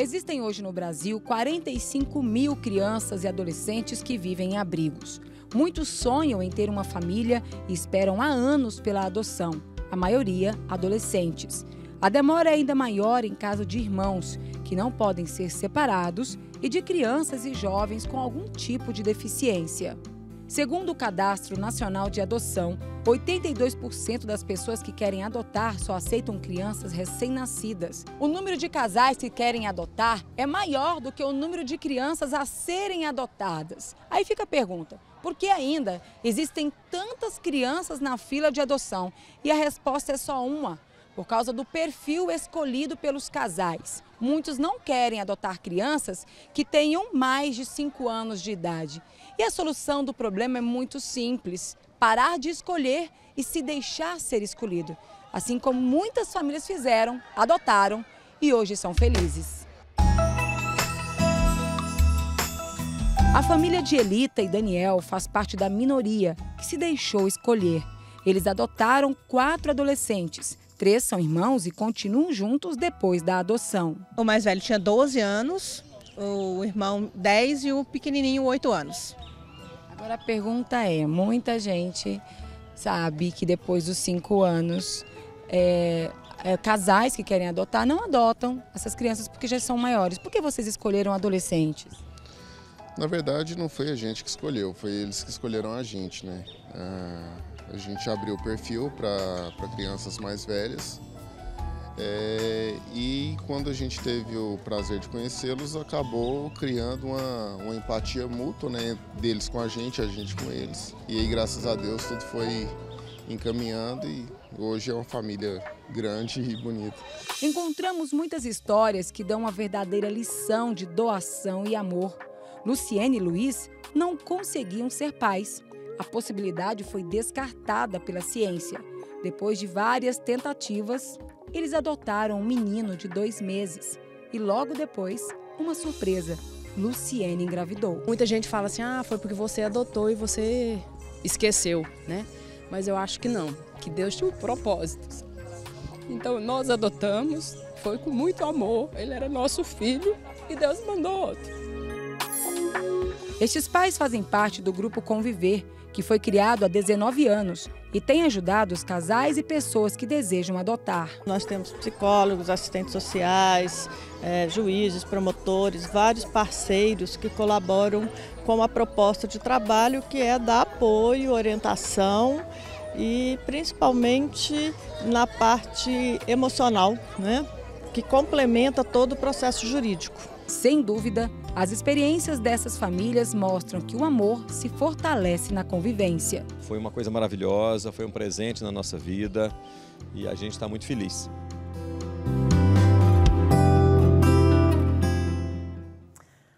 Existem hoje no Brasil 45 mil crianças e adolescentes que vivem em abrigos. Muitos sonham em ter uma família e esperam há anos pela adoção, a maioria adolescentes. A demora é ainda maior em caso de irmãos, que não podem ser separados, e de crianças e jovens com algum tipo de deficiência. Segundo o Cadastro Nacional de Adoção, 82% das pessoas que querem adotar só aceitam crianças recém-nascidas. O número de casais que querem adotar é maior do que o número de crianças a serem adotadas. Aí fica a pergunta: por que ainda existem tantas crianças na fila de adoção? E a resposta é só uma: por causa do perfil escolhido pelos casais. Muitos não querem adotar crianças que tenham mais de 5 anos de idade. E a solução do problema é muito simples: parar de escolher e se deixar ser escolhido. Assim como muitas famílias fizeram, adotaram e hoje são felizes. A família de Elita e Daniel faz parte da minoria que se deixou escolher. Eles adotaram quatro adolescentes, três são irmãos e continuam juntos depois da adoção. O mais velho tinha 12 anos, o irmão 10 e o pequenininho 8 anos. Agora a pergunta é: muita gente sabe que depois dos cinco anos, é, é, casais que querem adotar não adotam essas crianças porque já são maiores. Por que vocês escolheram adolescentes? Na verdade, não foi a gente que escolheu, foi eles que escolheram a gente, né? Ah, a gente abriu o perfil para crianças mais velhas. É, e quando a gente teve o prazer de conhecê-los, acabou criando uma, uma empatia mútua né, deles com a gente, a gente com eles. E aí, graças a Deus, tudo foi encaminhando e hoje é uma família grande e bonita. Encontramos muitas histórias que dão uma verdadeira lição de doação e amor. Luciene e Luiz não conseguiam ser pais a possibilidade foi descartada pela ciência. Depois de várias tentativas, eles adotaram um menino de dois meses. E logo depois, uma surpresa: Luciene engravidou. Muita gente fala assim: ah, foi porque você adotou e você esqueceu, né? Mas eu acho que não, que Deus tinha um propósito. Então nós adotamos, foi com muito amor, ele era nosso filho e Deus mandou outro. Estes pais fazem parte do grupo Conviver, que foi criado há 19 anos e tem ajudado os casais e pessoas que desejam adotar. Nós temos psicólogos, assistentes sociais, é, juízes, promotores, vários parceiros que colaboram com a proposta de trabalho que é dar apoio, orientação e principalmente na parte emocional, né? que complementa todo o processo jurídico. Sem dúvida, as experiências dessas famílias mostram que o amor se fortalece na convivência. Foi uma coisa maravilhosa, foi um presente na nossa vida e a gente está muito feliz.